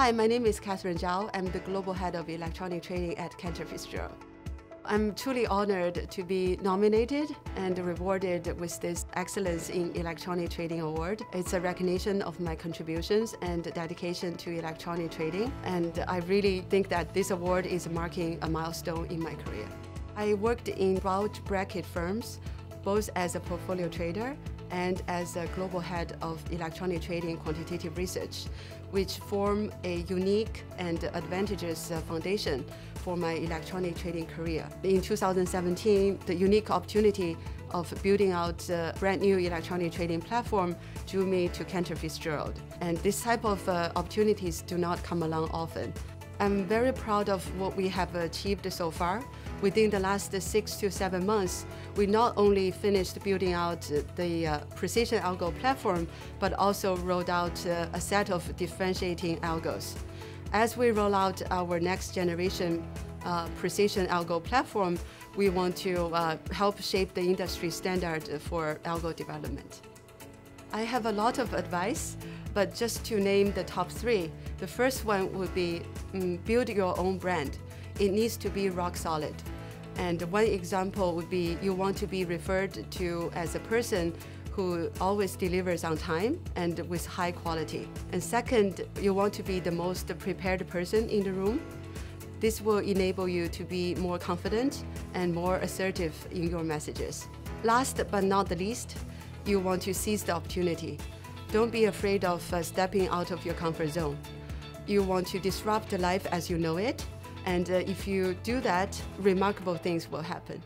Hi, my name is Kathryn Zhao. I'm the Global Head of Electronic Trading at Cantor Fitzgerald. I'm truly honored to be nominated and rewarded with this Excellence in Electronic Trading Award. It's a recognition of my contributions and dedication to electronic trading, and I really think that this award is marking a milestone in my career. I worked in bulge bracket firms, both as a portfolio trader and as a global head of electronic trading quantitative research, which form a unique and advantageous uh, foundation for my electronic trading career. In 2017, the unique opportunity of building out a brand new electronic trading platform drew me to Cantor Fitzgerald. And this type of uh, opportunities do not come along often. I'm very proud of what we have achieved so far. Within the last six to seven months, we not only finished building out the uh, precision algo platform, but also rolled out uh, a set of differentiating algos. As we roll out our next generation uh, precision algo platform, we want to uh, help shape the industry standard for algo development. I have a lot of advice, but just to name the top three, the first one would be um, build your own brand. It needs to be rock solid. And one example would be you want to be referred to as a person who always delivers on time and with high quality. And second, you want to be the most prepared person in the room. This will enable you to be more confident and more assertive in your messages. Last but not the least, you want to seize the opportunity. Don't be afraid of uh, stepping out of your comfort zone. You want to disrupt life as you know it, and uh, if you do that, remarkable things will happen.